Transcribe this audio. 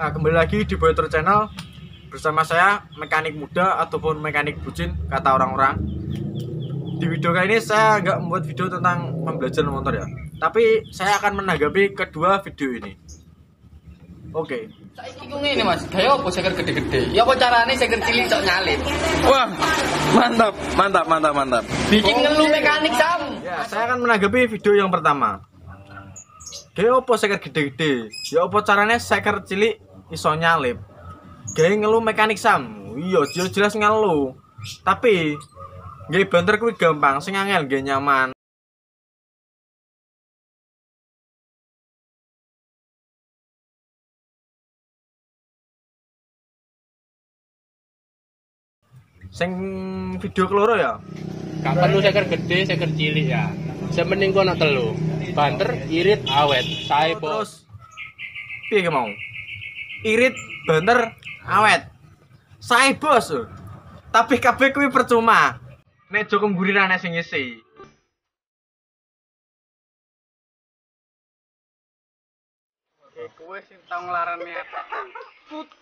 Nah, kembali lagi di Boyter Channel bersama saya mekanik muda ataupun mekanik bucin kata orang-orang. Di video kali ini saya nggak membuat video tentang pembelajaran motor ya, tapi saya akan menanggapi kedua video ini. Oke, Saiki ku ngene Mas, gaya apa seker gede-gede? Ya apa carane seker cilik sok nyalip? Wah, mantap, mantap, mantap, mantap. Bikin ngeluh mekanik sam. ya saya akan menanggapi video yang pertama. Gaya apa seker gede-gede? Ya apa caranya seker cilik iso nyalip? Gaya ngeluh mekanik sam. Iya, jelas-jelas ngeluh. Tapi nggih banter kuwi gampang, sing angel nggih nyaman. Sing video keloro ya. Gak perlu seker gede, seker cilik ya. Semening kono telu. Banter, irit, awet. Sae bos. Terus piye mau? Irit, banter, awet. Sae bos. Tapi kabeh kuwi percuma. Nek Joko Gurirane sing ngisi. Kowe sing tau nglarane Pucak